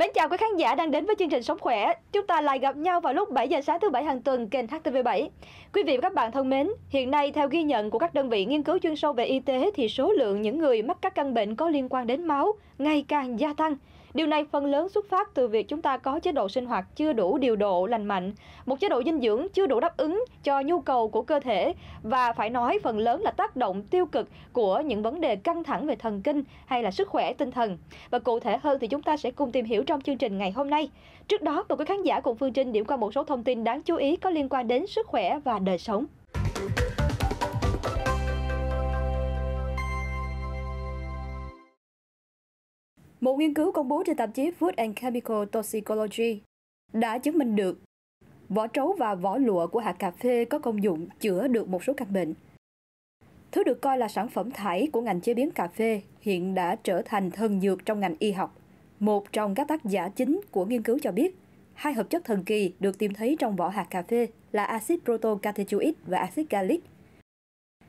Mến chào quý khán giả đang đến với chương trình Sống Khỏe. Chúng ta lại gặp nhau vào lúc 7 giờ sáng thứ bảy hàng tuần kênh HTV7. Quý vị và các bạn thân mến, hiện nay theo ghi nhận của các đơn vị nghiên cứu chuyên sâu về y tế thì số lượng những người mắc các căn bệnh có liên quan đến máu ngày càng gia tăng. Điều này phần lớn xuất phát từ việc chúng ta có chế độ sinh hoạt chưa đủ điều độ lành mạnh, một chế độ dinh dưỡng chưa đủ đáp ứng cho nhu cầu của cơ thể và phải nói phần lớn là tác động tiêu cực của những vấn đề căng thẳng về thần kinh hay là sức khỏe tinh thần. Và cụ thể hơn thì chúng ta sẽ cùng tìm hiểu trong chương trình ngày hôm nay. Trước đó, mời quý khán giả cùng Phương Trinh điểm qua một số thông tin đáng chú ý có liên quan đến sức khỏe và đời sống. Một nghiên cứu công bố trên tạp chí Food and Chemical Toxicology đã chứng minh được vỏ trấu và vỏ lụa của hạt cà phê có công dụng chữa được một số căn bệnh. Thứ được coi là sản phẩm thải của ngành chế biến cà phê hiện đã trở thành thần dược trong ngành y học. Một trong các tác giả chính của nghiên cứu cho biết, hai hợp chất thần kỳ được tìm thấy trong vỏ hạt cà phê là axit protocatechuic và axit gallic.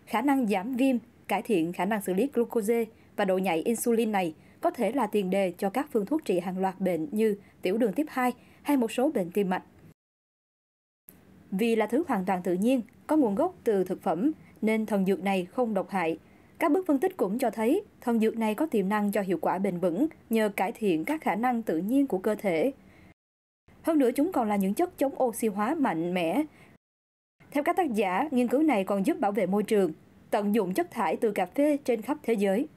Khả năng giảm viêm, cải thiện khả năng xử lý glucose và độ nhạy insulin này có thể là tiền đề cho các phương thuốc trị hàng loạt bệnh như tiểu đường tiếp 2 hay một số bệnh tim mạch. Vì là thứ hoàn toàn tự nhiên, có nguồn gốc từ thực phẩm nên thần dược này không độc hại. Các bước phân tích cũng cho thấy thần dược này có tiềm năng cho hiệu quả bền vững nhờ cải thiện các khả năng tự nhiên của cơ thể. Hơn nữa chúng còn là những chất chống oxy hóa mạnh mẽ. Theo các tác giả, nghiên cứu này còn giúp bảo vệ môi trường, tận dụng chất thải từ cà phê trên khắp thế giới.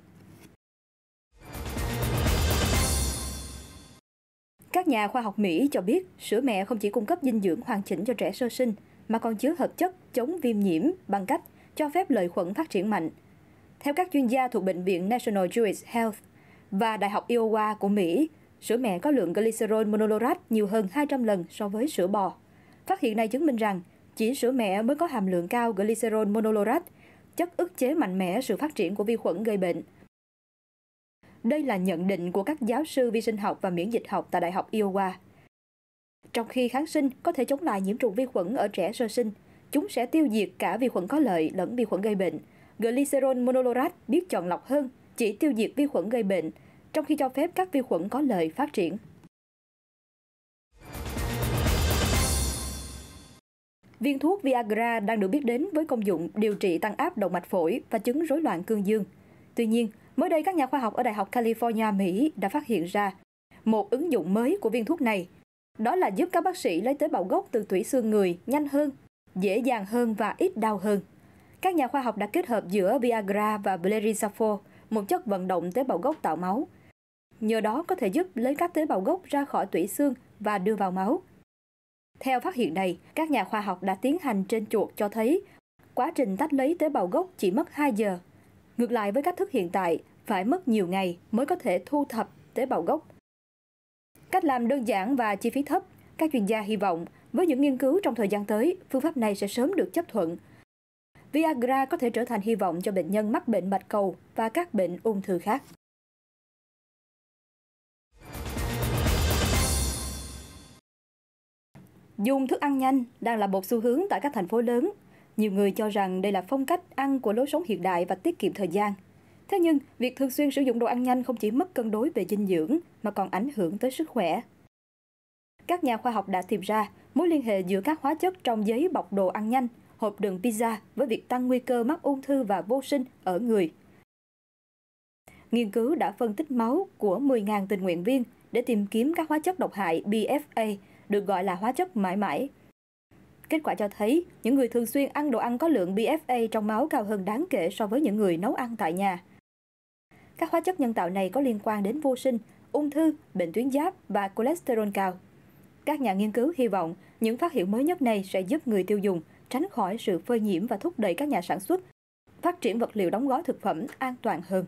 Các nhà khoa học Mỹ cho biết sữa mẹ không chỉ cung cấp dinh dưỡng hoàn chỉnh cho trẻ sơ sinh, mà còn chứa hợp chất chống viêm nhiễm bằng cách cho phép lợi khuẩn phát triển mạnh. Theo các chuyên gia thuộc Bệnh viện National Jewish Health và Đại học Iowa của Mỹ, sữa mẹ có lượng glycerol monolaurat nhiều hơn 200 lần so với sữa bò. Phát hiện này chứng minh rằng chỉ sữa mẹ mới có hàm lượng cao glycerol monolaurat, chất ức chế mạnh mẽ sự phát triển của vi khuẩn gây bệnh – đây là nhận định của các giáo sư vi sinh học và miễn dịch học tại Đại học Iowa. Trong khi kháng sinh có thể chống lại nhiễm trùng vi khuẩn ở trẻ sơ sinh, chúng sẽ tiêu diệt cả vi khuẩn có lợi lẫn vi khuẩn gây bệnh. Glycerol monolorat biết chọn lọc hơn, chỉ tiêu diệt vi khuẩn gây bệnh, trong khi cho phép các vi khuẩn có lợi phát triển. Viên thuốc Viagra đang được biết đến với công dụng điều trị tăng áp động mạch phổi và chứng rối loạn cương dương. Tuy nhiên, Mới đây, các nhà khoa học ở Đại học California, Mỹ đã phát hiện ra một ứng dụng mới của viên thuốc này. Đó là giúp các bác sĩ lấy tế bào gốc từ tủy xương người nhanh hơn, dễ dàng hơn và ít đau hơn. Các nhà khoa học đã kết hợp giữa Viagra và Blerisafor, một chất vận động tế bào gốc tạo máu. Nhờ đó có thể giúp lấy các tế bào gốc ra khỏi tủy xương và đưa vào máu. Theo phát hiện này, các nhà khoa học đã tiến hành trên chuột cho thấy quá trình tách lấy tế bào gốc chỉ mất 2 giờ Ngược lại với cách thức hiện tại, phải mất nhiều ngày mới có thể thu thập tế bào gốc. Cách làm đơn giản và chi phí thấp, các chuyên gia hy vọng với những nghiên cứu trong thời gian tới, phương pháp này sẽ sớm được chấp thuận. Viagra có thể trở thành hy vọng cho bệnh nhân mắc bệnh bạch cầu và các bệnh ung thư khác. Dùng thức ăn nhanh đang là một xu hướng tại các thành phố lớn nhiều người cho rằng đây là phong cách ăn của lối sống hiện đại và tiết kiệm thời gian. Thế nhưng, việc thường xuyên sử dụng đồ ăn nhanh không chỉ mất cân đối về dinh dưỡng mà còn ảnh hưởng tới sức khỏe. Các nhà khoa học đã tìm ra mối liên hệ giữa các hóa chất trong giấy bọc đồ ăn nhanh, hộp đường pizza với việc tăng nguy cơ mắc ung thư và vô sinh ở người. Nghiên cứu đã phân tích máu của 10.000 tình nguyện viên để tìm kiếm các hóa chất độc hại BFA, được gọi là hóa chất mãi mãi, Kết quả cho thấy, những người thường xuyên ăn đồ ăn có lượng BFA trong máu cao hơn đáng kể so với những người nấu ăn tại nhà. Các hóa chất nhân tạo này có liên quan đến vô sinh, ung thư, bệnh tuyến giáp và cholesterol cao. Các nhà nghiên cứu hy vọng những phát hiện mới nhất này sẽ giúp người tiêu dùng tránh khỏi sự phơi nhiễm và thúc đẩy các nhà sản xuất phát triển vật liệu đóng gói thực phẩm an toàn hơn.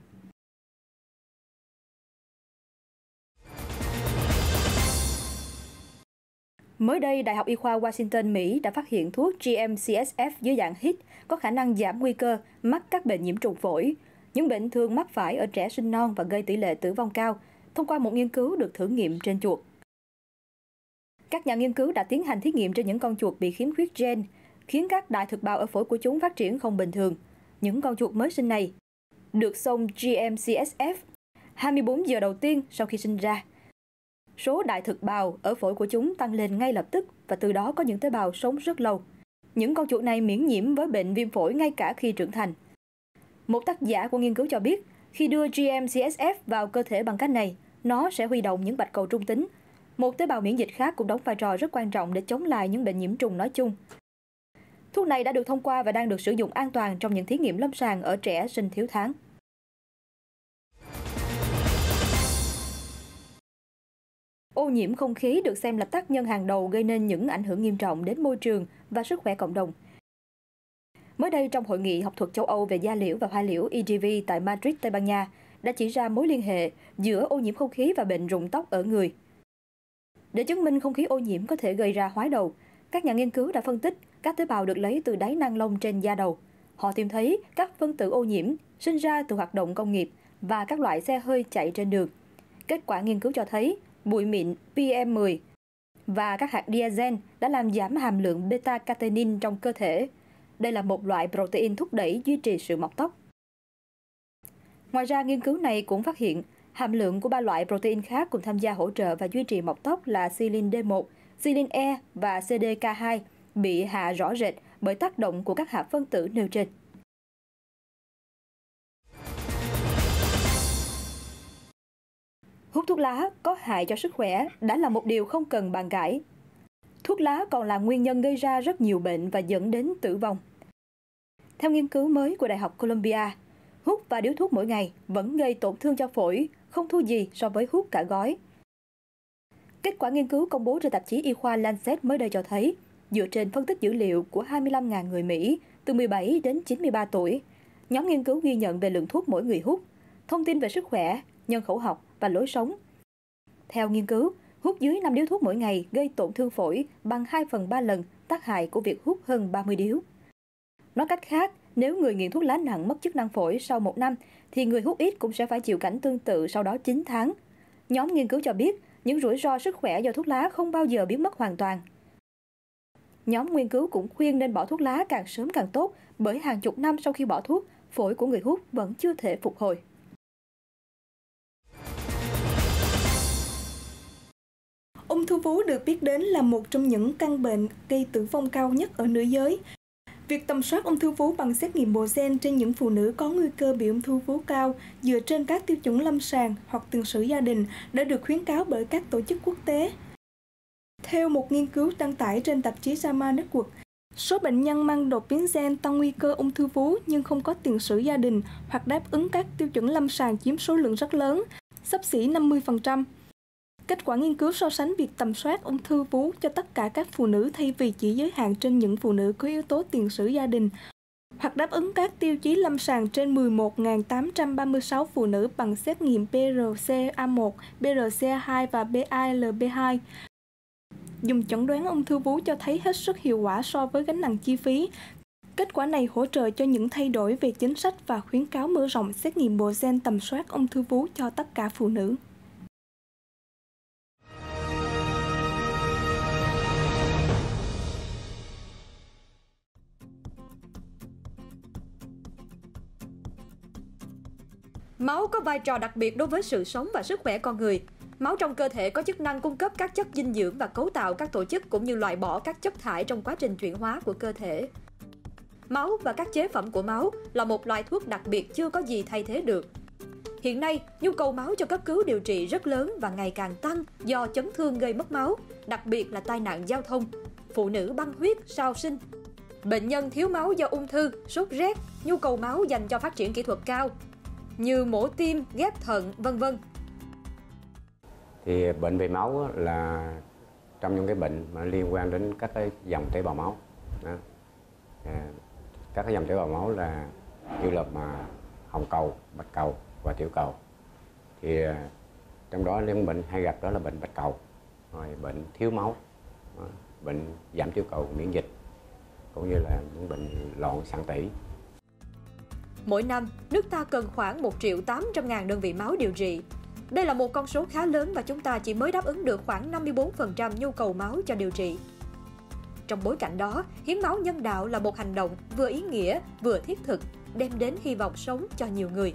Mới đây, Đại học Y khoa Washington, Mỹ đã phát hiện thuốc GM-CSF dưới dạng hít có khả năng giảm nguy cơ mắc các bệnh nhiễm trùng phổi, những bệnh thường mắc phải ở trẻ sinh non và gây tỷ lệ tử vong cao, thông qua một nghiên cứu được thử nghiệm trên chuột. Các nhà nghiên cứu đã tiến hành thí nghiệm trên những con chuột bị khiếm khuyết gen, khiến các đại thực bào ở phổi của chúng phát triển không bình thường. Những con chuột mới sinh này được xông GM-CSF 24 giờ đầu tiên sau khi sinh ra số đại thực bào ở phổi của chúng tăng lên ngay lập tức và từ đó có những tế bào sống rất lâu. Những con chuột này miễn nhiễm với bệnh viêm phổi ngay cả khi trưởng thành. Một tác giả của nghiên cứu cho biết, khi đưa GM-CSF vào cơ thể bằng cách này, nó sẽ huy động những bạch cầu trung tính. Một tế bào miễn dịch khác cũng đóng vai trò rất quan trọng để chống lại những bệnh nhiễm trùng nói chung. Thuốc này đã được thông qua và đang được sử dụng an toàn trong những thí nghiệm lâm sàng ở trẻ sinh thiếu tháng. Ô nhiễm không khí được xem là tác nhân hàng đầu gây nên những ảnh hưởng nghiêm trọng đến môi trường và sức khỏe cộng đồng. Mới đây trong hội nghị học thuật châu Âu về da liễu và hoa liễu EGV tại Madrid, Tây Ban Nha đã chỉ ra mối liên hệ giữa ô nhiễm không khí và bệnh rụng tóc ở người. Để chứng minh không khí ô nhiễm có thể gây ra hoái đầu, các nhà nghiên cứu đã phân tích các tế bào được lấy từ đáy nang lông trên da đầu. Họ tìm thấy các phân tử ô nhiễm sinh ra từ hoạt động công nghiệp và các loại xe hơi chạy trên đường. Kết quả nghiên cứu cho thấy bụi mịn PM10 và các hạt diazen đã làm giảm hàm lượng beta-catenin trong cơ thể. Đây là một loại protein thúc đẩy duy trì sự mọc tóc. Ngoài ra, nghiên cứu này cũng phát hiện hàm lượng của ba loại protein khác cùng tham gia hỗ trợ và duy trì mọc tóc là silin D1, silin E và CDK2 bị hạ rõ rệt bởi tác động của các hạt phân tử nêu trên. Hút thuốc lá có hại cho sức khỏe đã là một điều không cần bàn cãi. Thuốc lá còn là nguyên nhân gây ra rất nhiều bệnh và dẫn đến tử vong. Theo nghiên cứu mới của Đại học Columbia, hút và điếu thuốc mỗi ngày vẫn gây tổn thương cho phổi, không thua gì so với hút cả gói. Kết quả nghiên cứu công bố trên tạp chí y khoa Lancet mới đây cho thấy, dựa trên phân tích dữ liệu của 25.000 người Mỹ từ 17 đến 93 tuổi, nhóm nghiên cứu ghi nhận về lượng thuốc mỗi người hút, thông tin về sức khỏe, nhân khẩu học và lối sống. Theo nghiên cứu, hút dưới 5 điếu thuốc mỗi ngày gây tổn thương phổi bằng 2 phần 3 lần tác hại của việc hút hơn 30 điếu. Nói cách khác, nếu người nghiện thuốc lá nặng mất chức năng phổi sau một năm, thì người hút ít cũng sẽ phải chịu cảnh tương tự sau đó 9 tháng. Nhóm nghiên cứu cho biết, những rủi ro sức khỏe do thuốc lá không bao giờ biến mất hoàn toàn. Nhóm nghiên cứu cũng khuyên nên bỏ thuốc lá càng sớm càng tốt, bởi hàng chục năm sau khi bỏ thuốc, phổi của người hút vẫn chưa thể phục hồi. Ung thư vú được biết đến là một trong những căn bệnh gây tử vong cao nhất ở nữ giới. Việc tầm soát ung thư vú bằng xét nghiệm bộ gen trên những phụ nữ có nguy cơ bị ung thư vú cao dựa trên các tiêu chuẩn lâm sàng hoặc tiền sử gia đình đã được khuyến cáo bởi các tổ chức quốc tế. Theo một nghiên cứu đăng tải trên tạp chí JAMA Network, số bệnh nhân mang đột biến gen tăng nguy cơ ung thư vú nhưng không có tiền sử gia đình hoặc đáp ứng các tiêu chuẩn lâm sàng chiếm số lượng rất lớn, sắp xỉ 50%. Kết quả nghiên cứu so sánh việc tầm soát ung thư vú cho tất cả các phụ nữ thay vì chỉ giới hạn trên những phụ nữ có yếu tố tiền sử gia đình hoặc đáp ứng các tiêu chí lâm sàng trên 11.836 phụ nữ bằng xét nghiệm BRCA1, BRCA2 và BALB2. Dùng chẩn đoán ung thư vú cho thấy hết sức hiệu quả so với gánh nặng chi phí. Kết quả này hỗ trợ cho những thay đổi về chính sách và khuyến cáo mở rộng xét nghiệm bộ gen tầm soát ung thư vú cho tất cả phụ nữ. Máu có vai trò đặc biệt đối với sự sống và sức khỏe con người. Máu trong cơ thể có chức năng cung cấp các chất dinh dưỡng và cấu tạo các tổ chức cũng như loại bỏ các chất thải trong quá trình chuyển hóa của cơ thể. Máu và các chế phẩm của máu là một loại thuốc đặc biệt chưa có gì thay thế được. Hiện nay, nhu cầu máu cho cấp cứu điều trị rất lớn và ngày càng tăng do chấn thương gây mất máu, đặc biệt là tai nạn giao thông, phụ nữ băng huyết sau sinh, bệnh nhân thiếu máu do ung thư, sốt rét, nhu cầu máu dành cho phát triển kỹ thuật cao, như mổ tim, ghép thận, vân vân. Thì bệnh về máu là trong những cái bệnh mà liên quan đến các cái dòng tế bào máu. Đó. À, các cái dòng tế bào máu là như là mà hồng cầu, bạch cầu và tiểu cầu. Thì à, trong đó những bệnh hay gặp đó là bệnh bạch cầu, rồi bệnh thiếu máu, bệnh giảm tiểu cầu miễn dịch cũng như là những bệnh loạn sản tỷ Mỗi năm, nước ta cần khoảng 1 triệu 800 ngàn đơn vị máu điều trị. Đây là một con số khá lớn và chúng ta chỉ mới đáp ứng được khoảng 54% nhu cầu máu cho điều trị. Trong bối cảnh đó, hiến máu nhân đạo là một hành động vừa ý nghĩa, vừa thiết thực, đem đến hy vọng sống cho nhiều người.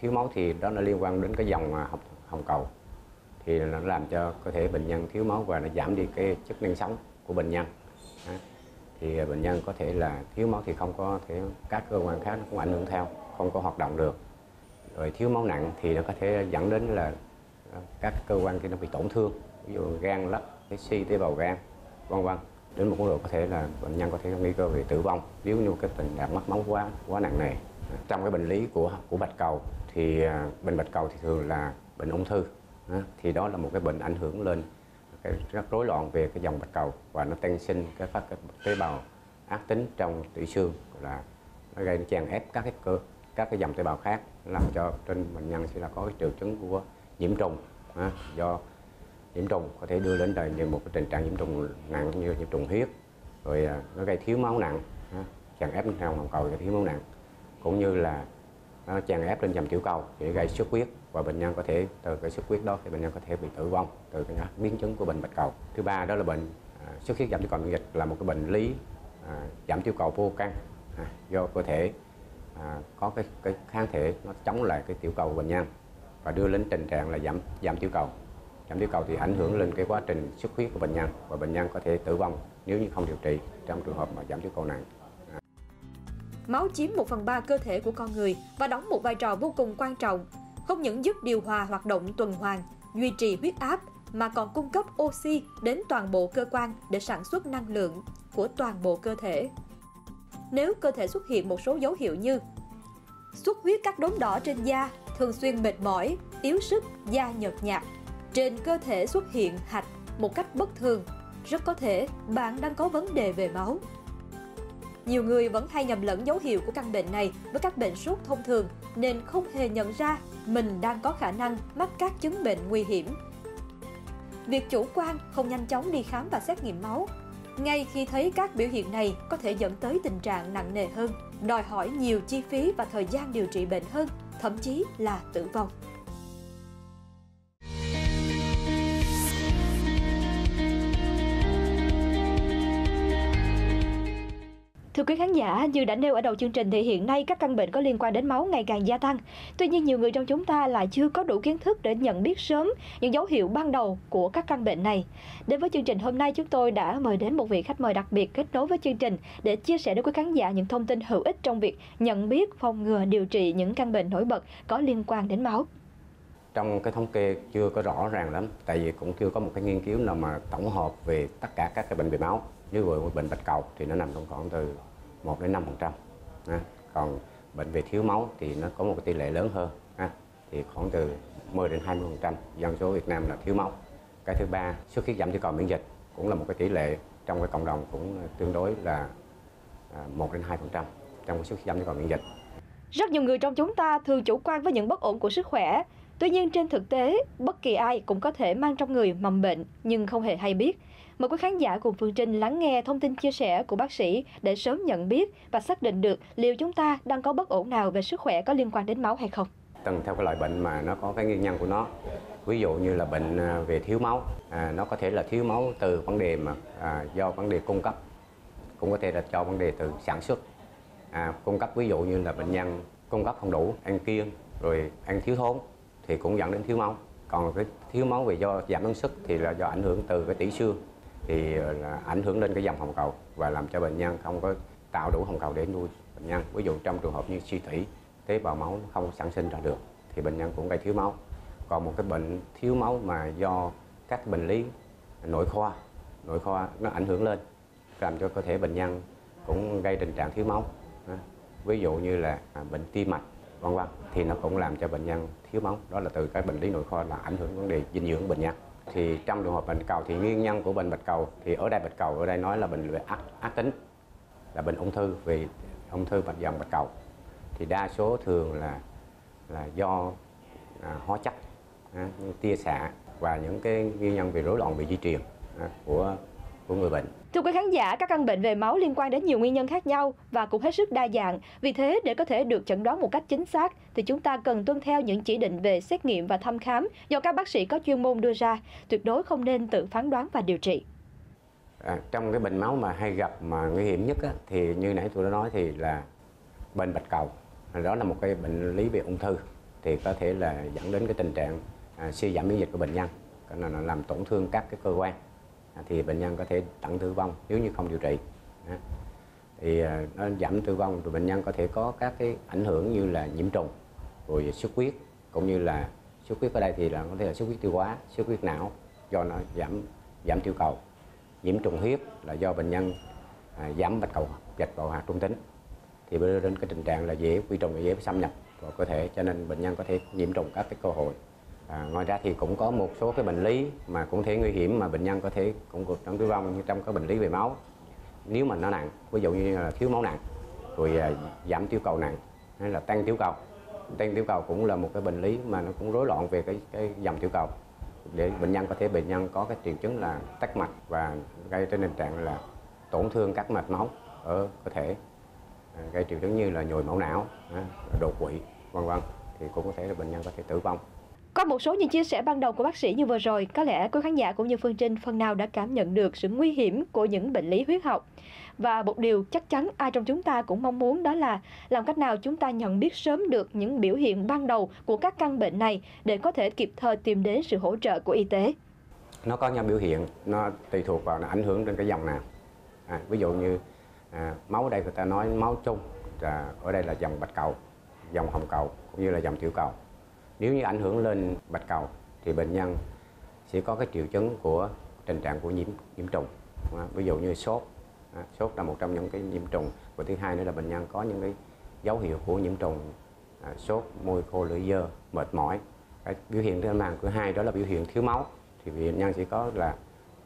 Thiếu máu thì đó là liên quan đến cái dòng à, hồng, hồng cầu. thì nó làm cho cơ thể bệnh nhân thiếu máu và nó giảm đi cái chức năng sống của bệnh nhân thì à, bệnh nhân có thể là thiếu máu thì không có thể, các cơ quan khác nó cũng ảnh hưởng theo, không có hoạt động được. Rồi thiếu máu nặng thì nó có thể dẫn đến là à, các cơ quan kia nó bị tổn thương, ví dụ gan lấp, cái suy tế bào gan, vân vân. Đến một mức độ có thể là bệnh nhân có thể có nguy cơ về tử vong nếu như cái tình trạng mất máu quá quá nặng này. Trong cái bệnh lý của của bạch cầu thì à, bệnh bạch cầu thì thường là bệnh ung thư thì đó là một cái bệnh ảnh hưởng lên cái rất rối loạn về cái dòng bạch cầu và nó tăng sinh cái phát cái tế bào ác tính trong tủy xương là nó gây chèn ép các cái cơ các cái dòng tế bào khác làm cho trên bệnh nhân sẽ là có cái triệu chứng của nhiễm trùng do nhiễm trùng có thể đưa đến đời như một cái tình trạng nhiễm trùng nặng như nhiễm trùng huyết rồi à, nó gây thiếu máu nặng chèn ép trong hồng cầu gây thiếu máu nặng cũng như là nó chèn ép lên dòng tiểu cầu để gây xuất huyết và bệnh nhân có thể từ cái xuất huyết đó thì bệnh nhân có thể bị tử vong từ cái biến chứng của bệnh bạch cầu. Thứ ba đó là bệnh à, xuất huyết giảm tiểu cầu miễn dịch là một cái bệnh lý à, giảm tiểu cầu vô căn à, do cơ thể à, có cái cái kháng thể nó chống lại cái tiểu cầu của bệnh nhân và đưa đến tình trạng là giảm giảm tiểu cầu. Giảm tiểu cầu thì ảnh hưởng lên cái quá trình xuất huyết của bệnh nhân và bệnh nhân có thể tử vong nếu như không điều trị trong trường hợp mà giảm tiểu cầu nặng. Máu chiếm 1 phần 3 cơ thể của con người và đóng một vai trò vô cùng quan trọng, không những giúp điều hòa hoạt động tuần hoàn, duy trì huyết áp mà còn cung cấp oxy đến toàn bộ cơ quan để sản xuất năng lượng của toàn bộ cơ thể. Nếu cơ thể xuất hiện một số dấu hiệu như xuất huyết các đốm đỏ trên da, thường xuyên mệt mỏi, yếu sức, da nhợt nhạt, trên cơ thể xuất hiện hạch một cách bất thường, rất có thể bạn đang có vấn đề về máu. Nhiều người vẫn hay nhầm lẫn dấu hiệu của căn bệnh này với các bệnh sốt thông thường nên không hề nhận ra mình đang có khả năng mắc các chứng bệnh nguy hiểm. Việc chủ quan không nhanh chóng đi khám và xét nghiệm máu ngay khi thấy các biểu hiện này có thể dẫn tới tình trạng nặng nề hơn, đòi hỏi nhiều chi phí và thời gian điều trị bệnh hơn, thậm chí là tử vong. Thưa quý khán giả, như đã nêu ở đầu chương trình thì hiện nay các căn bệnh có liên quan đến máu ngày càng gia tăng. Tuy nhiên nhiều người trong chúng ta lại chưa có đủ kiến thức để nhận biết sớm những dấu hiệu ban đầu của các căn bệnh này. Đến với chương trình hôm nay chúng tôi đã mời đến một vị khách mời đặc biệt kết nối với chương trình để chia sẻ đến quý khán giả những thông tin hữu ích trong việc nhận biết, phòng ngừa, điều trị những căn bệnh nổi bật có liên quan đến máu trong cái thống kê chưa có rõ ràng lắm tại vì cũng chưa có một cái nghiên cứu nào mà tổng hợp về tất cả các cái bệnh về máu như vừa bệnh bạch cầu thì nó nằm trong khoảng từ 1 đến 5 phần trăm còn bệnh về thiếu máu thì nó có một tỷ lệ lớn hơn, ha. thì khoảng từ 10 đến 20 phần trăm, dân số Việt Nam là thiếu máu. Cái thứ ba, xuất huyết giảm tiểu cầu miễn dịch cũng là một cái tỷ lệ trong cái cộng đồng cũng tương đối là à, 1 đến 2 phần trăm trong cái xuất huyết giảm tiểu cầu miễn dịch. Rất nhiều người trong chúng ta thường chủ quan với những bất ổn của sức khỏe. Tuy nhiên trên thực tế, bất kỳ ai cũng có thể mang trong người mầm bệnh nhưng không hề hay biết. Mời quý khán giả cùng Phương Trinh lắng nghe thông tin chia sẻ của bác sĩ để sớm nhận biết và xác định được liệu chúng ta đang có bất ổn nào về sức khỏe có liên quan đến máu hay không. Từng theo cái loại bệnh mà nó có cái nguyên nhân của nó. Ví dụ như là bệnh à, về thiếu máu, à, nó có thể là thiếu máu từ vấn đề mà à, do vấn đề cung cấp, cũng có thể là do vấn đề từ sản xuất. À, cung cấp ví dụ như là bệnh nhân cung cấp không đủ, ăn kiêng, rồi ăn thiếu thốn thì cũng dẫn đến thiếu máu. Còn cái thiếu máu về do giảm năng sức thì là do ảnh hưởng từ cái tỷ xương, thì là ảnh hưởng lên cái dòng hồng cầu và làm cho bệnh nhân không có tạo đủ hồng cầu để nuôi bệnh nhân. Ví dụ trong trường hợp như suy thủy tế bào máu không sản sinh ra được thì bệnh nhân cũng gây thiếu máu. Còn một cái bệnh thiếu máu mà do các bệnh lý nội khoa nội khoa nó ảnh hưởng lên, làm cho cơ thể bệnh nhân cũng gây tình trạng thiếu máu. Ví dụ như là à, bệnh tim mạch vân vân. Thì nó cũng làm cho bệnh nhân thiếu máu. Đó là từ cái bệnh lý nội khoa là ảnh hưởng vấn đề dinh dưỡng bệnh nhân. Thì trong trường hợp bệnh cầu thì nguyên nhân của bệnh bạch cầu thì ở đây bạch cầu ở đây nói là bệnh về ác, ác tính là bệnh ung thư vì ung thư bạch dòng bạch cầu. Thì đa số thường là là do à, hóa chất à, tia xạ và những cái nguyên nhân về rối loạn về di truyền à, của của người bệnh. Thưa quý khán giả, các căn bệnh về máu liên quan đến nhiều nguyên nhân khác nhau và cũng hết sức đa dạng. Vì thế, để có thể được chẩn đoán một cách chính xác, thì chúng ta cần tuân theo những chỉ định về xét nghiệm và thăm khám do các bác sĩ có chuyên môn đưa ra. Tuyệt đối không nên tự phán đoán và điều trị. À, trong cái bệnh máu mà hay gặp mà nguy hiểm nhất á, thì như nãy tôi đã nói thì là bệnh bạch cầu. Đó là một cái bệnh lý về ung thư thì có thể là dẫn đến cái tình trạng à, suy giảm miễn dịch của bệnh nhân là nó làm tổn thương các cái cơ quan À, thì bệnh nhân có thể tận tử vong nếu như không điều trị. Thì à, nó giảm tử vong rồi bệnh nhân có thể có các cái ảnh hưởng như là nhiễm trùng rồi xuất huyết cũng như là xuất huyết ở đây thì là có thể là xuất huyết tiêu hóa xuất huyết não do nó giảm giảm tiêu cầu. Nhiễm trùng huyết là do bệnh nhân à, giảm bạch cầu bạch cầu hạt trung tính. Thì đưa đến cái tình trạng là dễ quy trùng dễ xâm nhập vào cơ thể cho nên bệnh nhân có thể nhiễm trùng các cái cơ hội à, ngoài ra thì cũng có một số cái bệnh lý mà cũng thể nguy hiểm mà bệnh nhân có thể cũng cuộc sống tử vong như trong các bệnh lý về máu. Nếu mà nó nặng ví dụ như là thiếu máu nặng rồi à, giảm tiểu cầu nặng hay là tăng tiểu cầu. Tăng tiểu cầu cũng là một cái bệnh lý mà nó cũng rối loạn về cái cái dòng tiểu cầu. Để bệnh nhân có thể bệnh nhân có cái triệu chứng là tắc mạch và gây đến tình trạng là tổn thương các mạch máu ở cơ thể à, gây triệu chứng như là nhồi máu não à, đột quỵ vân vân. Thì cũng có thể là bệnh nhân có thể tử vong có một số những chia sẻ ban đầu của bác sĩ như vừa rồi, có lẽ quý khán giả cũng như Phương Trinh phần nào đã cảm nhận được sự nguy hiểm của những bệnh lý huyết học. Và một điều chắc chắn ai trong chúng ta cũng mong muốn đó là làm cách nào chúng ta nhận biết sớm được những biểu hiện ban đầu của các căn bệnh này để có thể kịp thời tìm đến sự hỗ trợ của y tế. Nó có nhiều biểu hiện, nó tùy thuộc vào nó ảnh hưởng trên cái dòng nào. À, ví dụ như à, máu ở đây người ta nói máu chung, à, ở đây là dòng bạch cầu, dòng hồng cầu cũng như là dòng tiểu cầu nếu như ảnh hưởng lên bạch cầu thì bệnh nhân sẽ có cái triệu chứng của tình trạng của nhiễm nhiễm trùng. À, ví dụ như sốt. À, sốt là một trong những cái nhiễm trùng. Và thứ hai nữa là bệnh nhân có những cái dấu hiệu của nhiễm trùng. À, sốt môi khô lưỡi dơ mệt mỏi. Cái biểu hiện thứ màn thứ hai đó là biểu hiện thiếu máu. Thì bệnh nhân sẽ có là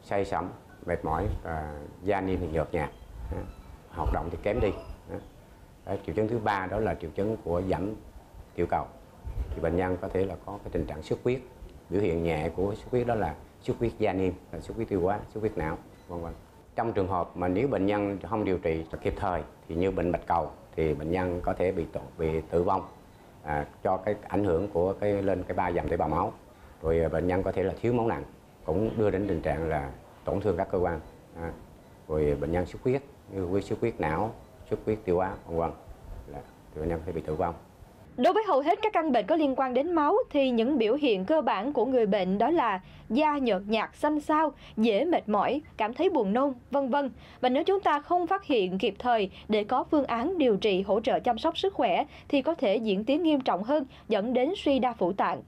say sẩm mệt mỏi và da niêm thì nhợt nhạt. À, hoạt động thì kém đi. Triệu chứng thứ ba đó là triệu chứng của giảm tiểu cầu thì bệnh nhân có thể là có cái tình trạng xuất huyết biểu hiện nhẹ của xuất huyết đó là xuất huyết da niêm là xuất huyết tiêu hóa xuất huyết não vân vân. Trong trường hợp mà nếu bệnh nhân không điều trị kịp thời thì như bệnh bạch cầu thì bệnh nhân có thể bị bị tử vong à, cho cái ảnh hưởng của cái lên cái ba dòng tế bào máu. Rồi à, bệnh nhân có thể là thiếu máu nặng cũng đưa đến tình trạng là tổn thương các cơ quan à, rồi à, bệnh nhân xuất huyết như xuất huyết não xuất huyết tiêu hóa vân vân là bệnh nhân có thể bị tử vong. Đối với hầu hết các căn bệnh có liên quan đến máu thì những biểu hiện cơ bản của người bệnh đó là da nhợt nhạt, xanh xao, dễ mệt mỏi, cảm thấy buồn nôn, vân vân. Và nếu chúng ta không phát hiện kịp thời để có phương án điều trị hỗ trợ chăm sóc sức khỏe thì có thể diễn tiến nghiêm trọng hơn dẫn đến suy đa phủ tạng.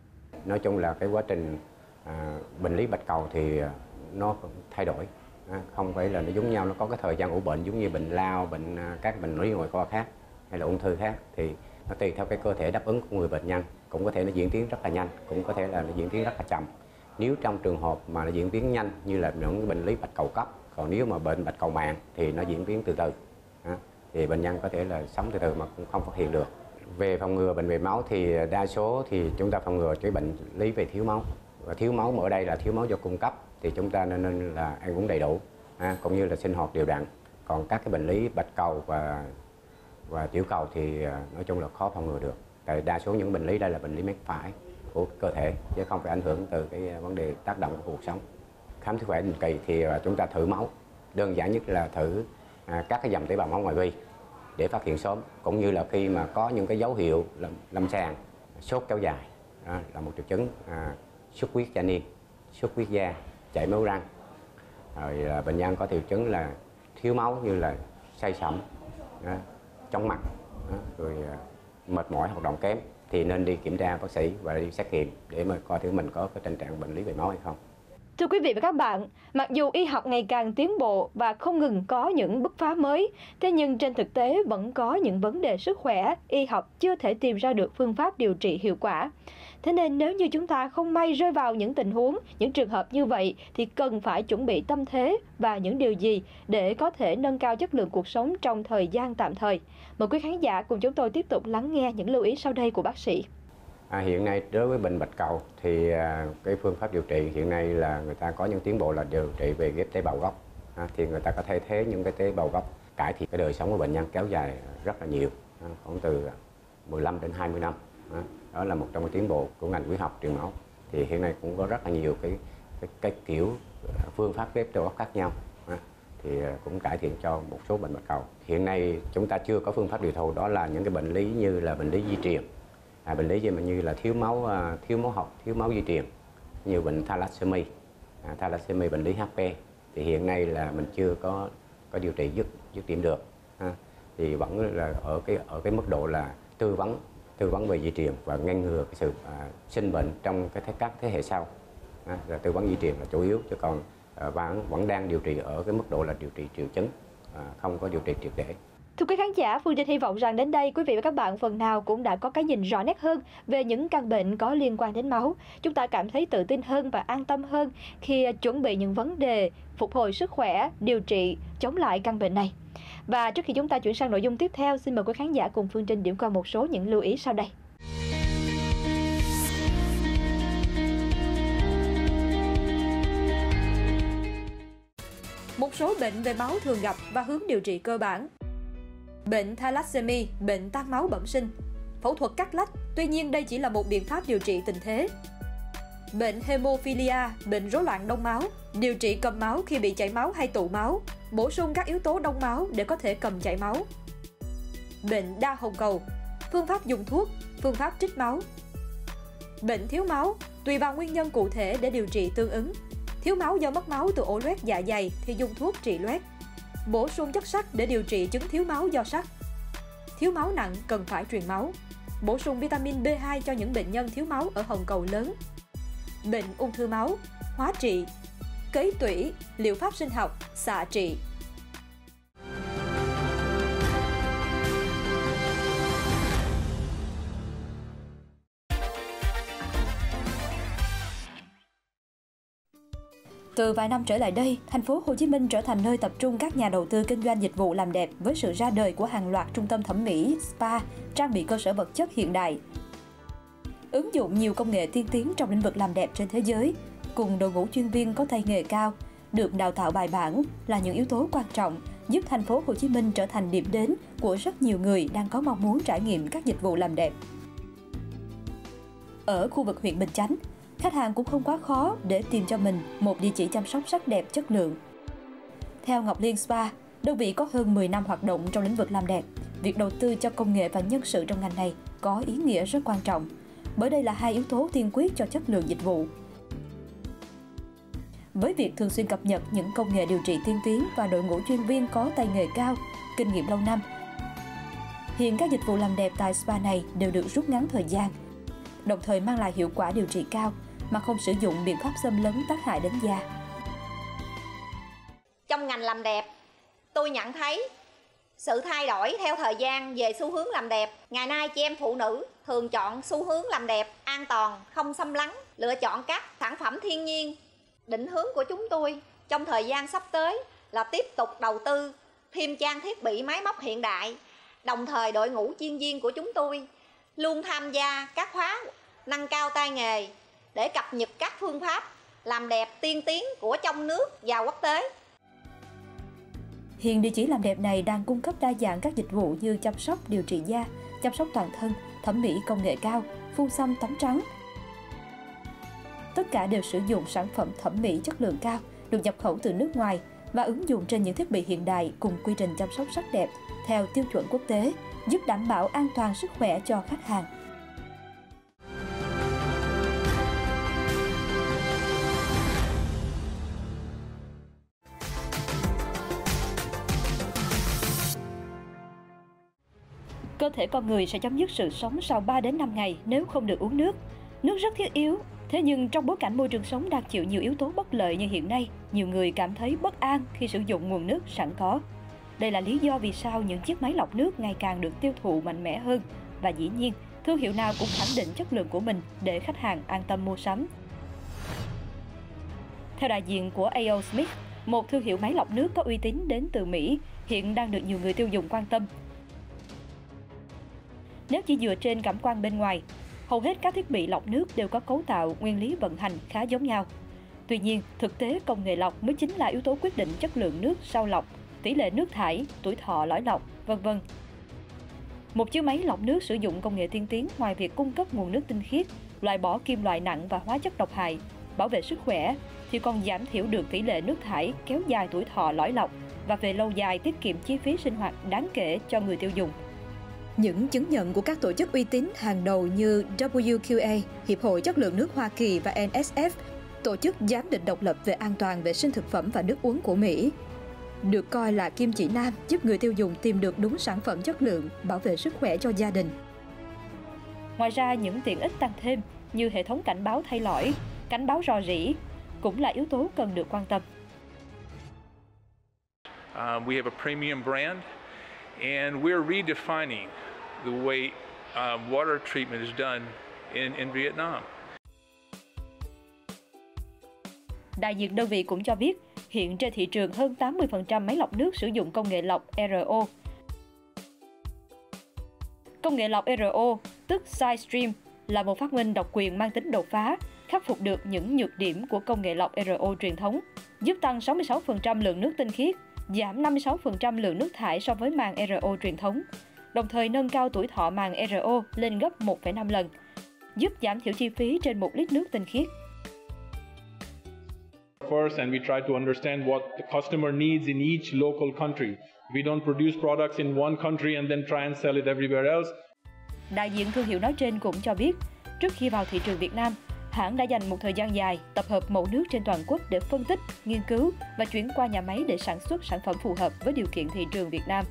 Nói chung là cái quá trình à, bệnh lý bạch cầu thì à, nó thay đổi à, không phải là nó giống nhau nó có cái thời gian ủ bệnh giống như bệnh lao bệnh à, các bệnh lý ngoại khoa khác hay là ung thư khác thì nó tùy theo cái cơ thể đáp ứng của người bệnh nhân. Cũng có thể nó diễn tiến rất là nhanh cũng có thể là nó diễn tiến rất là chậm. Nếu trong trường hợp mà nó diễn tiến nhanh như là những bệnh lý bạch cầu cấp còn nếu mà bệnh bạch cầu mạng thì nó diễn tiến từ từ. Thì bệnh nhân có thể là sống từ từ mà cũng không phát hiện được. Về phòng ngừa bệnh về máu thì đa số thì chúng ta phòng ngừa cái bệnh lý về thiếu máu. Và thiếu máu ở đây là thiếu máu do cung cấp thì chúng ta nên, nên là ăn uống đầy đủ cũng như là sinh hoạt đều đặn. Còn các cái bệnh lý bạch cầu và và tiểu cầu thì à, nói chung là khó phòng ngừa được. Tại đa số những bệnh lý đây là bệnh lý mắc phải của cơ thể chứ không phải ảnh hưởng từ cái à, vấn đề tác động của cuộc sống. Khám sức khỏe định kỳ thì à, chúng ta thử máu. Đơn giản nhất là thử các cái dòng tế bào máu ngoại vi để phát hiện sớm. Cũng như là khi mà có những cái dấu hiệu lâm, lâm sàng sốt kéo dài đó là một triệu chứng à, xuất huyết da niêm xuất huyết da chảy máu răng. Rồi là bệnh nhân có triệu chứng là thiếu máu như là say sẩm chóng mặt rồi à, mệt mỏi hoạt động kém thì nên đi kiểm tra bác sĩ và đi xét nghiệm để mà coi thử mình có cái tình trạng bệnh lý về máu hay không. Thưa quý vị và các bạn, mặc dù y học ngày càng tiến bộ và không ngừng có những bứt phá mới, thế nhưng trên thực tế vẫn có những vấn đề sức khỏe, y học chưa thể tìm ra được phương pháp điều trị hiệu quả. Thế nên nếu như chúng ta không may rơi vào những tình huống, những trường hợp như vậy thì cần phải chuẩn bị tâm thế và những điều gì để có thể nâng cao chất lượng cuộc sống trong thời gian tạm thời. Mời quý khán giả cùng chúng tôi tiếp tục lắng nghe những lưu ý sau đây của bác sĩ. À, hiện nay đối với bệnh bạch cầu thì à, cái phương pháp điều trị hiện nay là người ta có những tiến bộ là điều trị về ghép tế bào gốc à, thì người ta có thay thế những cái tế bào gốc cải thiện cái đời sống của bệnh nhân kéo dài rất là nhiều à, khoảng từ 15 đến 20 năm à, đó là một trong những tiến bộ của ngành quý học truyền máu. Thì hiện nay cũng có rất là nhiều cái cái, cái kiểu ờ, phương pháp ghép tế bào gốc khác nhau. À, thì ờ, cũng cải thiện cho một số bệnh bạch cầu. Hiện nay chúng ta chưa có phương pháp điều thầu đó là những cái bệnh lý như là bệnh lý di truyền. À, bệnh lý gì mà như là thiếu máu ờ, thiếu máu học thiếu máu di truyền như bệnh thalassemia, à, thalassemia bệnh lý HP thì hiện nay là mình chưa có có điều trị dứt dứt điểm được. Ha. thì vẫn là ở cái ở cái mức độ là tư vấn tư vấn về di truyền và ngăn ngừa cái sự à, sinh bệnh trong cái thế các thế hệ sau. À, là tư vấn di truyền là chủ yếu chứ còn à, vẫn vẫn đang điều trị ở cái mức độ là điều trị triệu chứng à, không có điều trị triệt để. Thưa quý khán giả, Phương Trinh hy vọng rằng đến đây quý vị và các bạn phần nào cũng đã có cái nhìn rõ nét hơn về những căn bệnh có liên quan đến máu. Chúng ta cảm thấy tự tin hơn và an tâm hơn khi à, chuẩn bị những vấn đề phục hồi sức khỏe, điều trị, chống lại căn bệnh này. Và trước khi chúng ta chuyển sang nội dung tiếp theo, xin mời quý khán giả cùng Phương Trinh điểm qua một số những lưu ý sau đây. Một số bệnh về máu thường gặp và hướng điều trị cơ bản. Bệnh thalassemia, bệnh tan máu bẩm sinh. Phẫu thuật cắt lách, tuy nhiên đây chỉ là một biện pháp điều trị tình thế. Bệnh hemophilia, bệnh rối loạn đông máu, điều trị cầm máu khi bị chảy máu hay tụ máu, bổ sung các yếu tố đông máu để có thể cầm chảy máu. Bệnh đa hồng cầu, phương pháp dùng thuốc, phương pháp trích máu. Bệnh thiếu máu, tùy vào nguyên nhân cụ thể để điều trị tương ứng. Thiếu máu do mất máu từ ổ loét dạ dày thì dùng thuốc trị loét. Bổ sung chất sắt để điều trị chứng thiếu máu do sắt. Thiếu máu nặng cần phải truyền máu. Bổ sung vitamin B2 cho những bệnh nhân thiếu máu ở hồng cầu lớn. Bệnh ung thư máu, hóa trị, cấy tủy, liệu pháp sinh học, xạ trị. Từ vài năm trở lại đây, thành phố Hồ Chí Minh trở thành nơi tập trung các nhà đầu tư kinh doanh dịch vụ làm đẹp với sự ra đời của hàng loạt trung tâm thẩm mỹ, spa, trang bị cơ sở vật chất hiện đại. Ứng dụng nhiều công nghệ tiên tiến trong lĩnh vực làm đẹp trên thế giới, cùng đội ngũ chuyên viên có tay nghề cao, được đào tạo bài bản là những yếu tố quan trọng giúp thành phố Hồ Chí Minh trở thành điểm đến của rất nhiều người đang có mong muốn trải nghiệm các dịch vụ làm đẹp. Ở khu vực huyện Bình Chánh, khách hàng cũng không quá khó để tìm cho mình một địa chỉ chăm sóc sắc đẹp chất lượng. Theo Ngọc Liên Spa, đơn vị có hơn 10 năm hoạt động trong lĩnh vực làm đẹp. Việc đầu tư cho công nghệ và nhân sự trong ngành này có ý nghĩa rất quan trọng, bởi đây là hai yếu tố tiên quyết cho chất lượng dịch vụ. Với việc thường xuyên cập nhật những công nghệ điều trị tiên tiến và đội ngũ chuyên viên có tay nghề cao, kinh nghiệm lâu năm, hiện các dịch vụ làm đẹp tại spa này đều được rút ngắn thời gian, đồng thời mang lại hiệu quả điều trị cao mà không sử dụng biện pháp xâm lấn tác hại đến da. Trong ngành làm đẹp, tôi nhận thấy sự thay đổi theo thời gian về xu hướng làm đẹp. Ngày nay chị em phụ nữ thường chọn xu hướng làm đẹp an toàn, không xâm lấn, lựa chọn các sản phẩm thiên nhiên. Định hướng của chúng tôi trong thời gian sắp tới là tiếp tục đầu tư thêm trang thiết bị máy móc hiện đại, đồng thời đội ngũ chuyên viên của chúng tôi luôn tham gia các khóa nâng cao tay nghề để cập nhật các phương pháp làm đẹp tiên tiến của trong nước và quốc tế. Hiện địa chỉ làm đẹp này đang cung cấp đa dạng các dịch vụ như chăm sóc điều trị da, chăm sóc toàn thân, thẩm mỹ công nghệ cao, phun xăm tắm trắng. Tất cả đều sử dụng sản phẩm thẩm mỹ chất lượng cao, được nhập khẩu từ nước ngoài và ứng dụng trên những thiết bị hiện đại cùng quy trình chăm sóc sắc đẹp theo tiêu chuẩn quốc tế, giúp đảm bảo an toàn sức khỏe cho khách hàng. Thể con người sẽ chấm dứt sự sống sau 3 đến 5 ngày nếu không được uống nước. Nước rất thiết yếu, thế nhưng trong bối cảnh môi trường sống đang chịu nhiều yếu tố bất lợi như hiện nay, nhiều người cảm thấy bất an khi sử dụng nguồn nước sẵn có. Đây là lý do vì sao những chiếc máy lọc nước ngày càng được tiêu thụ mạnh mẽ hơn và dĩ nhiên, thương hiệu nào cũng khẳng định chất lượng của mình để khách hàng an tâm mua sắm. Theo đại diện của A.O. Smith, một thương hiệu máy lọc nước có uy tín đến từ Mỹ, hiện đang được nhiều người tiêu dùng quan tâm nếu chỉ dựa trên cảm quan bên ngoài, hầu hết các thiết bị lọc nước đều có cấu tạo nguyên lý vận hành khá giống nhau. Tuy nhiên, thực tế công nghệ lọc mới chính là yếu tố quyết định chất lượng nước sau lọc, tỷ lệ nước thải, tuổi thọ lõi lọc, vân vân. Một chiếc máy lọc nước sử dụng công nghệ tiên tiến ngoài việc cung cấp nguồn nước tinh khiết, loại bỏ kim loại nặng và hóa chất độc hại, bảo vệ sức khỏe, thì còn giảm thiểu được tỷ lệ nước thải, kéo dài tuổi thọ lõi lọc và về lâu dài tiết kiệm chi phí sinh hoạt đáng kể cho người tiêu dùng. Những chứng nhận của các tổ chức uy tín hàng đầu như WQA, Hiệp hội Chất lượng nước Hoa Kỳ và NSF tổ chức giám định độc lập về an toàn vệ sinh thực phẩm và nước uống của Mỹ, được coi là kim chỉ nam giúp người tiêu dùng tìm được đúng sản phẩm chất lượng, bảo vệ sức khỏe cho gia đình. Ngoài ra, những tiện ích tăng thêm như hệ thống cảnh báo thay lõi, cảnh báo rò rỉ cũng là yếu tố cần được quan tâm. Um, we have a premium brand, and we're redefining the way um, water treatment is done in, in Vietnam. Đại diện đơn vị cũng cho biết, hiện trên thị trường hơn 80% máy lọc nước sử dụng công nghệ lọc RO. Công nghệ lọc RO, tức Side Stream là một phát minh độc quyền mang tính đột phá, khắc phục được những nhược điểm của công nghệ lọc RO truyền thống, giúp tăng 66% lượng nước tinh khiết, giảm 56% lượng nước thải so với màng RO truyền thống, đồng thời nâng cao tuổi thọ màng RO lên gấp 1,5 lần, giúp giảm thiểu chi phí trên 1 lít nước tinh khiết. First, and we try to understand what the customer needs in each local country. We don't produce products in one country and then try and sell it everywhere else. Đại diện thương hiệu nói trên cũng cho biết, trước khi vào thị trường Việt Nam, hãng đã dành một thời gian dài tập hợp mẫu nước trên toàn quốc để phân tích, nghiên cứu và chuyển qua nhà máy để sản xuất sản phẩm phù hợp với điều kiện thị trường Việt Nam.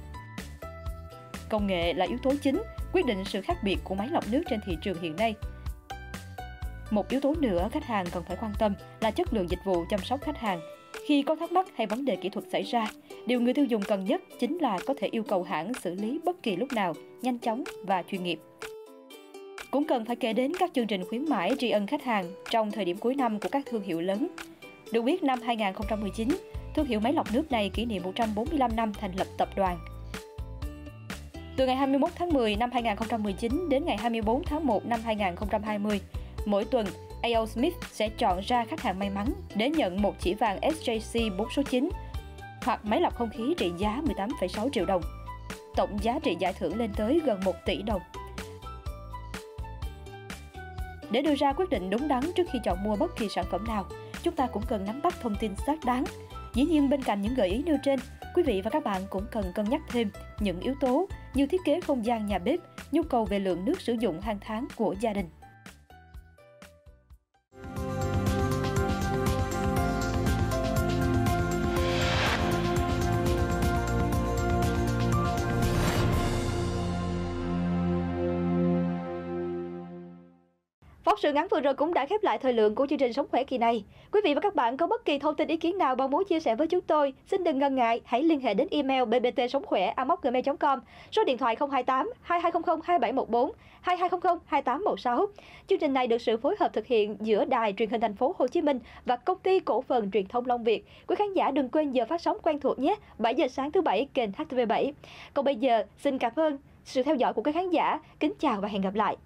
Công nghệ là yếu tố chính quyết định sự khác biệt của máy lọc nước trên thị trường hiện nay. Một yếu tố nữa khách hàng cần phải quan tâm là chất lượng dịch vụ chăm sóc khách hàng. Khi có thắc mắc hay vấn đề kỹ thuật xảy ra, điều người tiêu dùng cần nhất chính là có thể yêu cầu hãng xử lý bất kỳ lúc nào, nhanh chóng và chuyên nghiệp. Cũng cần phải kể đến các chương trình khuyến mãi tri ân khách hàng trong thời điểm cuối năm của các thương hiệu lớn. Được biết năm 2019, thương hiệu máy lọc nước này kỷ niệm 145 năm thành lập tập đoàn. Từ ngày 21 tháng 10 năm 2019 đến ngày 24 tháng 1 năm 2020, mỗi tuần A.O. Smith sẽ chọn ra khách hàng may mắn để nhận một chỉ vàng SJC 4 số 9 hoặc máy lọc không khí trị giá 18,6 triệu đồng. Tổng giá trị giải thưởng lên tới gần 1 tỷ đồng. Để đưa ra quyết định đúng đắn trước khi chọn mua bất kỳ sản phẩm nào, chúng ta cũng cần nắm bắt thông tin xác đáng. Dĩ nhiên bên cạnh những gợi ý nêu trên, quý vị và các bạn cũng cần cân nhắc thêm những yếu tố như thiết kế không gian nhà bếp, nhu cầu về lượng nước sử dụng hàng tháng của gia đình. Phóng sự ngắn vừa rồi cũng đã khép lại thời lượng của chương trình Sống Khỏe kỳ này. Quý vị và các bạn có bất kỳ thông tin ý kiến nào mong muốn chia sẻ với chúng tôi, xin đừng ngần ngại, hãy liên hệ đến email bbt sống khỏe com số điện thoại 028 2200 2714 2200 2816. Chương trình này được sự phối hợp thực hiện giữa Đài truyền hình thành phố Hồ Chí Minh và công ty cổ phần truyền thông Long Việt. Quý khán giả đừng quên giờ phát sóng quen thuộc nhé, 7 giờ sáng thứ bảy kênh HTV7. Còn bây giờ, xin cảm ơn sự theo dõi của các khán giả. Kính chào và hẹn gặp lại.